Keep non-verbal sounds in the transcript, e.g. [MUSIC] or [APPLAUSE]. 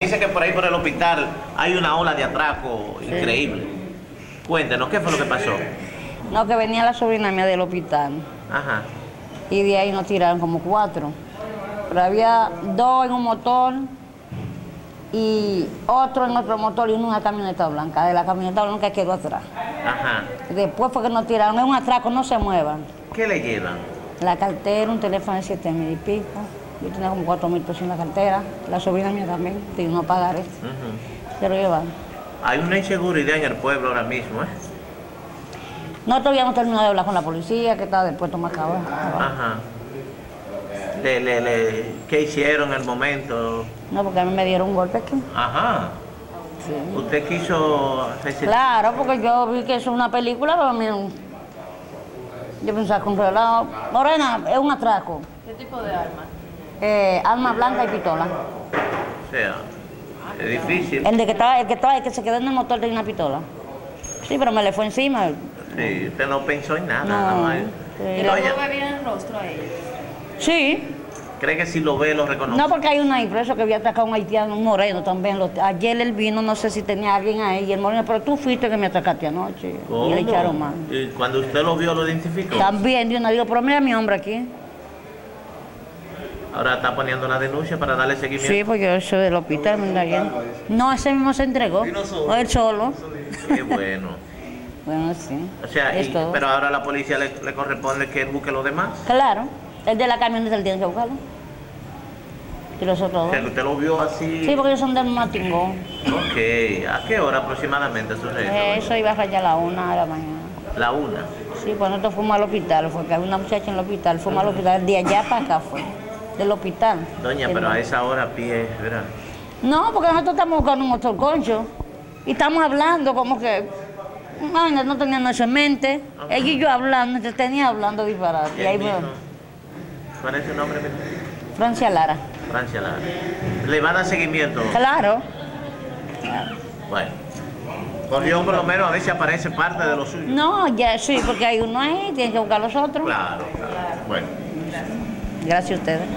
Dice que por ahí por el hospital hay una ola de atraco increíble. Cuéntenos, ¿qué fue lo que pasó? No, que venía la sobrina mía del hospital Ajá. y de ahí nos tiraron como cuatro. Pero había dos en un motor y otro en otro motor y uno en una camioneta blanca. De la camioneta blanca quedó atrás. Ajá. Después fue que nos tiraron, es un atraco, no se muevan. ¿Qué le llevan? La cartera, un teléfono de siete mil y pico. Yo tenía como cuatro mil pesos en la cartera. La sobrina mía también, tenía unos pagares. Ujú. Se lo llevan. Hay una inseguridad en el pueblo ahora mismo, ¿eh? Nosotros habíamos terminado de hablar con la policía, que estaba del puerto Macao. Ajá. Le, le, le- ¿Qué hicieron en el momento? No, porque a mí me dieron un golpe aquí. Ajá. Sí. ¿Usted quiso Claro, porque yo vi que es una película, pero a mí no- yo pensaba que un relajo. Morena, es un atraco. ¿Qué tipo de arma? Eh, arma blanca y pistola. O sea, es difícil. El de que estaba, el que estaba, el que se quedó en el motor tenía una pistola. Sí, pero me le fue encima. Sí, usted no pensó en nada, No. nada más. Sí. ¿Y Oye, luego ve bien el rostro a ellos? Sí. ¿Cree que si lo ve lo reconoce? No, porque hay una impreso que había atacado a un haitiano, un moreno también. Ayer él vino, no sé si tenía alguien ahí, y el moreno, pero tú fuiste que me atacaste anoche. Y ¿Cómo? le echaron mano. Y cuando usted lo vio, lo identificó. También, de una digo, pero mira mi hombre aquí. Ahora está poniendo la denuncia para darle seguimiento. Sí, porque yo soy del hospital, me bien. No, ese mismo se entregó. O él solo. Qué [LAUGHS] bueno. Bueno, sí. O sea, Es y- todo. pero ahora a la policía le, le corresponde que él busque los demás. Claro, el de la camioneta él tiene que buscarlo. Y los otros O dos. sea, que usted lo vio así. Sí, porque ellos son del Matingón. Ok. ¿A qué hora aproximadamente sucede eso? Eso iba a rayar a la una de la mañana. La una. Sí, pues nosotros fuimos al hospital, porque había una muchacha en el hospital, fuimos al hospital, de allá para acá fue, del hospital. Doña, pero a esa hora a pie, ¿verdad? No, porque nosotros estamos buscando un motorconcho y estamos hablando como que, ay, no tenían eso en mente. Ella y yo hablando, entretenía hablando disparate. Y ¿Quién ahí mismo? ¿Cuál es su nombre? Francia Lara. Francia Lara. ¿Le va a dar seguimiento? Claro. Bueno. Cogió por lo menos a ver si aparece parte de lo suyo. No, ya sí, porque hay uno ahí, tienen que buscar los otros. Claro, claro. Bueno. Gracias a ustedes.